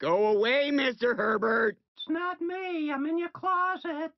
Go away, Mr. Herbert. It's not me. I'm in your closet.